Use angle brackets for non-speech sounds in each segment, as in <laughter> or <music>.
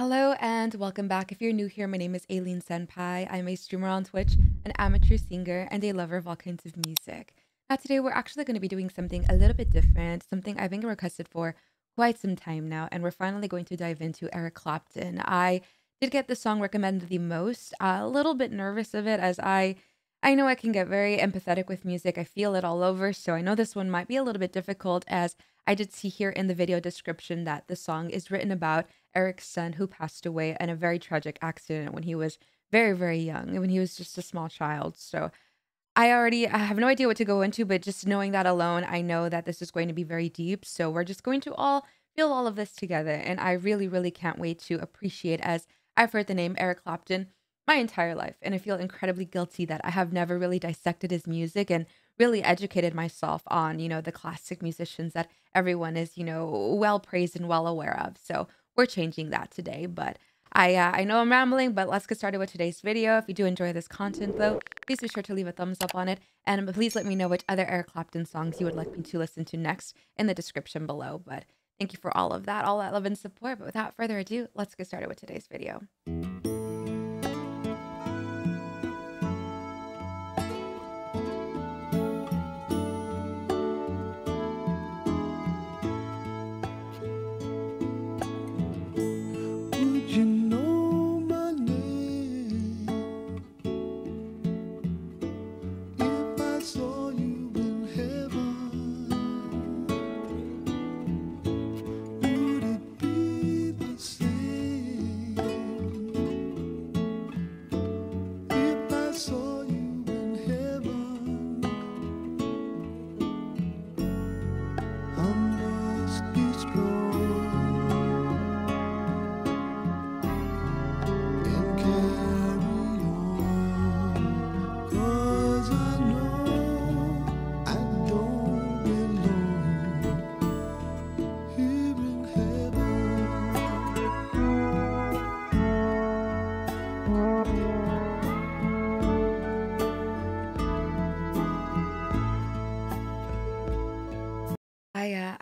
Hello and welcome back. If you're new here, my name is Aileen Senpai. I'm a streamer on Twitch, an amateur singer, and a lover of all kinds of music. Now, today we're actually going to be doing something a little bit different, something I've been requested for quite some time now, and we're finally going to dive into Eric Clapton. I did get the song recommended the most, a little bit nervous of it as I I know I can get very empathetic with music. I feel it all over, so I know this one might be a little bit difficult as I did see here in the video description that the song is written about Eric's son who passed away in a very tragic accident when he was very very young, when he was just a small child. So I already I have no idea what to go into, but just knowing that alone, I know that this is going to be very deep. So we're just going to all feel all of this together, and I really really can't wait to appreciate as I've heard the name Eric Clapton my entire life. And I feel incredibly guilty that I have never really dissected his music and really educated myself on, you know, the classic musicians that everyone is, you know, well praised and well aware of. So we're changing that today. But I uh, I know I'm rambling, but let's get started with today's video. If you do enjoy this content though, please be sure to leave a thumbs up on it. And please let me know which other Eric Clapton songs you would like me to listen to next in the description below. But thank you for all of that, all that love and support. But without further ado, let's get started with today's video.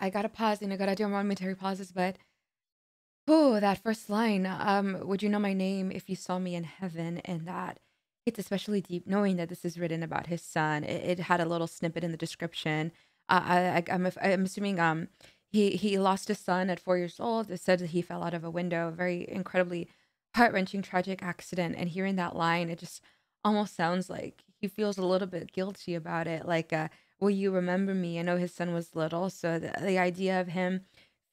I gotta pause and I gotta do momentary pauses, but oh, that first line, um, would you know my name if you saw me in heaven? And that it's especially deep knowing that this is written about his son. It, it had a little snippet in the description. Uh, I, I I'm I'm assuming um he he lost his son at four years old. It said that he fell out of a window. Very incredibly heart wrenching tragic accident. And hearing that line, it just almost sounds like he feels a little bit guilty about it. Like uh Will you remember me? I know his son was little, so the, the idea of him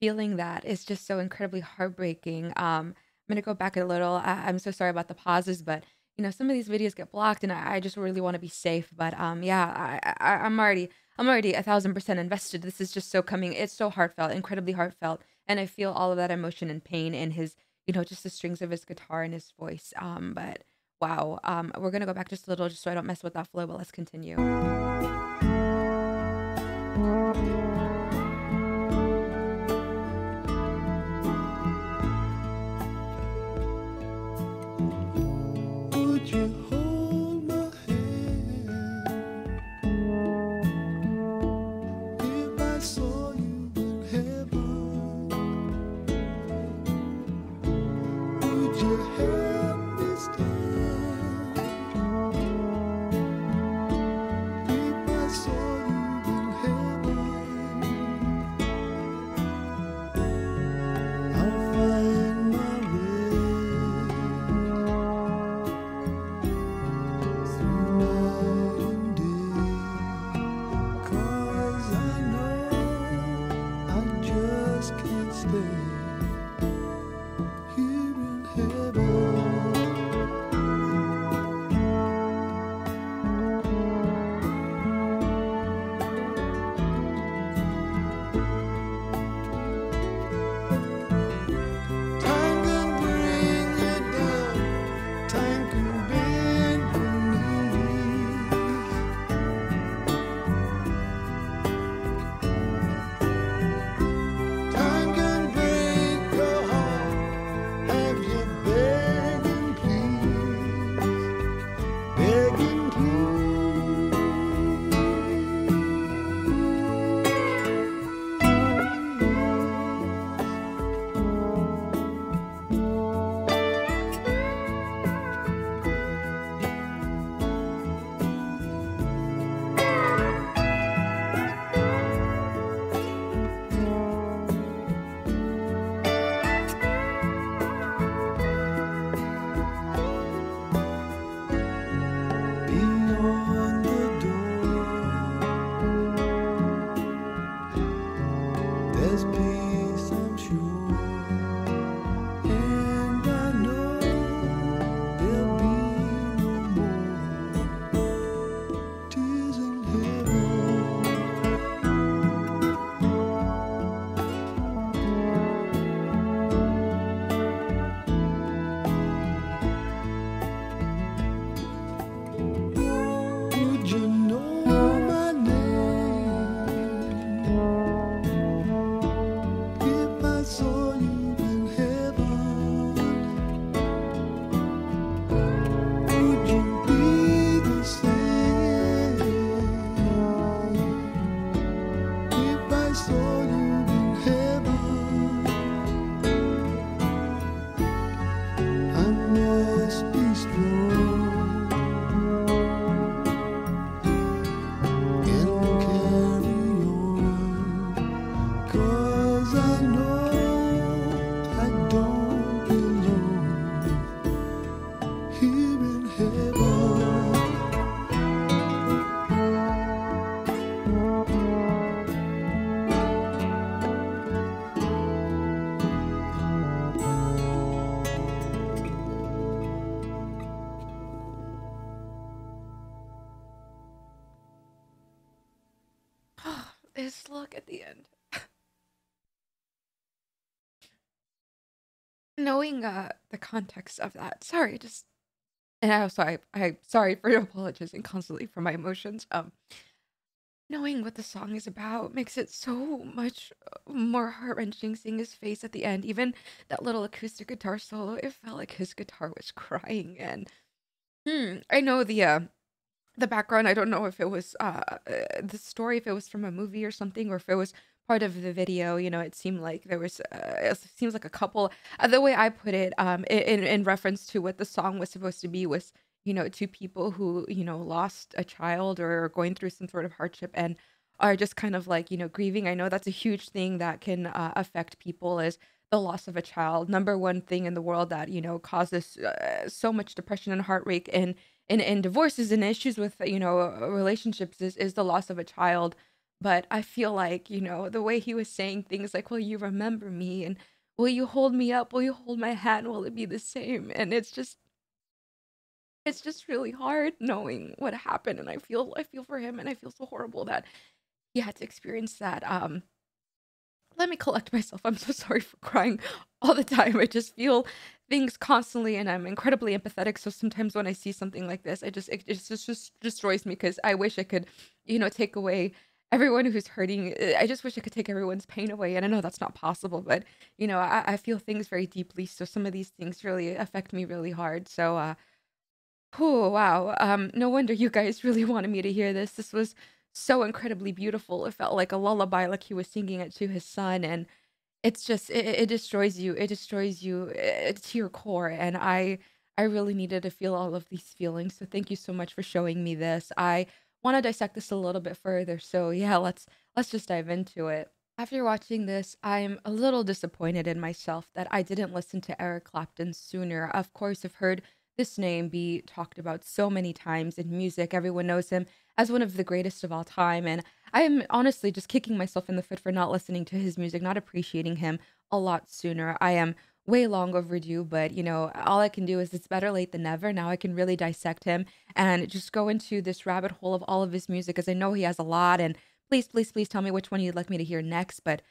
feeling that is just so incredibly heartbreaking. Um, I'm gonna go back a little. I, I'm so sorry about the pauses, but you know some of these videos get blocked, and I, I just really want to be safe. But um, yeah, I, I I'm already I'm already a thousand percent invested. This is just so coming. It's so heartfelt, incredibly heartfelt, and I feel all of that emotion and pain in his, you know, just the strings of his guitar and his voice. Um, but wow. Um, we're gonna go back just a little, just so I don't mess with that flow. But let's continue. His at the end. <laughs> Knowing uh the context of that. Sorry, just and I also I I sorry for apologizing constantly for my emotions. Um knowing what the song is about makes it so much uh, more heart-wrenching seeing his face at the end. Even that little acoustic guitar solo, it felt like his guitar was crying and hmm, I know the uh the background. I don't know if it was uh uh, the story, if it was from a movie or something, or if it was part of the video. You know, it seemed like there was uh, it seems like a couple. Uh, the way I put it, um, in in reference to what the song was supposed to be was, you know, two people who you know lost a child or are going through some sort of hardship and are just kind of like you know grieving. I know that's a huge thing that can uh, affect people is the loss of a child. Number one thing in the world that you know causes uh, so much depression and heartbreak and in in divorces and issues with you know uh, relationships is is the loss of a child. But i feel like you know the way he was saying things like will you remember me? And will you hold me up? Will you hold my hand? Will it be the same? And it's just it's just really hard knowing what happened. And i feel i feel for him and i feel so horrible that he had to experience that. Um let me collect myself. I'm so <laughs> sorry for crying all the time. I just feel things constantly and I'm incredibly empathetic. So sometimes when I see something like this, I just it just just, destroys me because I wish I could, you know, take away everyone who's hurting. Uh, I just wish I could take everyone's pain away. And I know that's not possible, but you know, I, I feel things very deeply. So some of these things really affect me really hard. So uh Oh, wow. Um, no wonder you guys <laughs> really wanted me to hear this. This was so incredibly beautiful. It felt like a lullaby, like he was singing it to his son, and it's just it, it destroys you. It destroys you uh, to your core, and I I really needed to feel all of these feelings. So thank you so much for showing me this. I want to dissect this a little bit further. So yeah, let's let's just dive into it. After watching this, I'm a little disappointed in myself that I didn't listen to Eric Clapton sooner. Of course, I've heard this name be talked about so many times in music. Everyone knows him as one of the greatest of all time. And I'm honestly just kicking myself in the foot for not listening to his music, not appreciating him a lot sooner. I am way long overdue, but you know, all I can do is it's better late than never. Now I can really dissect him and just go into this rabbit hole of all of his music as I know he has a lot. And please, please, please tell me which one you'd like me to hear next. But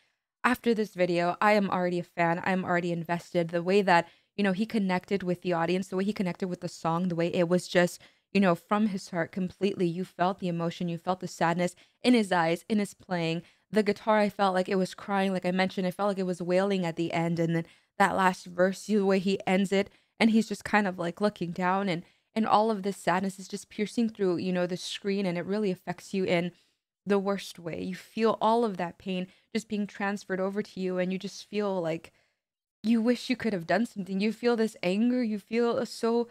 after this video, I am already a fan. I'm already invested. The way that, you know, he connected with the audience, the way he connected with the song, the way it was just, you know, from his heart completely. You felt the emotion, you felt the sadness in his eyes, in his playing. The guitar, I felt like it was crying, like I mentioned, I felt like it was wailing at the end. And then that last verse, the way he ends it, and he's just kind of like looking down and and all of this sadness is just piercing through, you know, the screen and it really affects you in the worst way. You feel all of that pain just being transferred over to you, and you just feel like you wish you could have done something. You feel this anger, you feel so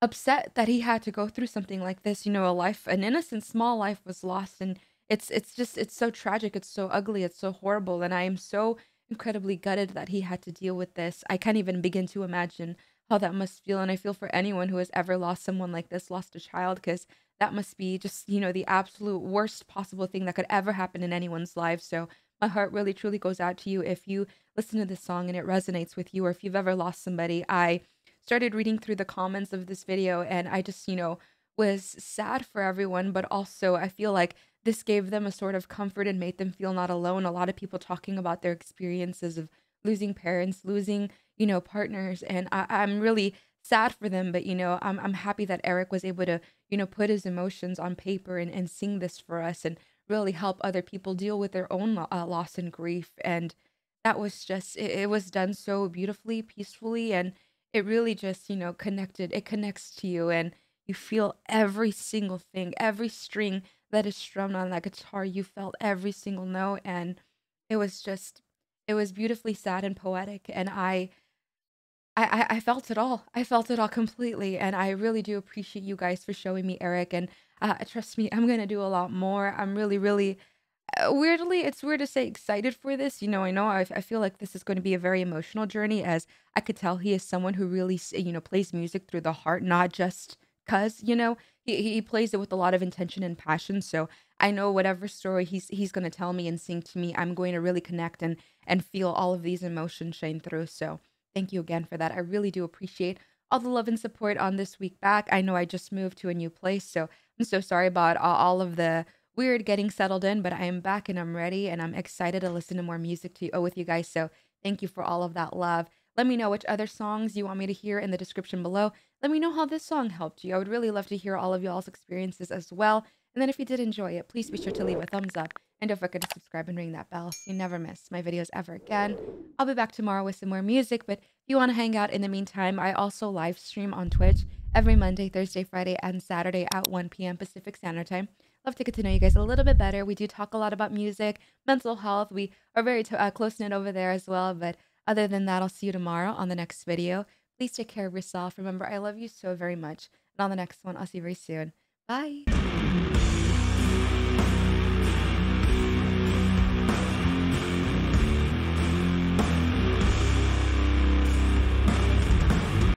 upset that he had to go through something like this. You know, a life, an innocent small life was lost, and it's it's just it's so tragic, it's so ugly, it's so horrible, and I am so incredibly gutted that he had to deal with this. I can't even begin to imagine how that must feel, and I feel for anyone who has ever lost someone like this, lost a child, because that must be just, you know, the absolute worst possible thing that could ever happen in anyone's life. So my heart really truly goes out to you if you listen to this song and it resonates with you, or if you've ever lost somebody. I started reading through the comments of this video and I just, you know, was sad for everyone, but also I feel like this gave them a sort of comfort and made them feel not alone. A lot of people talking about their experiences of losing parents, losing, you know, partners, and I, I'm really sad for them. But you know, I'm I'm happy that Eric was able to, you know, put his emotions on paper and and sing this for us and really help other people deal with their own uh, loss and grief. And that was just it, it was done so beautifully, peacefully, and it really just, you know, connected. It connects to you and you feel every single thing, every string that is strummed on that guitar. You felt every single note and it was just it was beautifully sad and poetic and I I, I felt it all. I felt it all completely, and I really do appreciate you guys for showing me Eric. And uh, trust me, I'm gonna do a lot more. I'm really, really uh, weirdly, it's weird to say excited for this. You know, I know I, I feel like this is going to be a very emotional journey, as I could tell he is someone who really, you know, plays music through the heart, not just cause. You know, he he plays it with a lot of intention and passion. So I know whatever story he's he's going to tell me and sing to me, I'm going to really connect and and feel all of these emotions shine through. So thank you again for that. I really do appreciate all the love and support on this week back. I know I just moved to a new place, so I'm so sorry about all of the weird getting settled in, but I am back and I'm ready and I'm excited to listen to more music to oh, with you guys. So thank you for all of that love. Let me know which other songs you want me to hear in the description below. Let me know how this song helped you. I would really love to hear all of y'all's experiences as well. And then if you did enjoy it, please be sure to leave a thumbs up. And don't forget to subscribe and ring that bell so you never miss my videos ever again. I'll be back tomorrow with some more music, but if you want to hang out in the meantime, I also live stream on Twitch every Monday, Thursday, Friday, and Saturday at 1 p.m. Pacific Standard Time. Love to get to know you guys a little bit better. We do talk a lot about music, mental health. We are very uh, close knit over there as well. But other than that, I'll see you tomorrow on the next video. Please take care of yourself. Remember, I love you so very much. And on the next one, I'll see you very soon. Bye.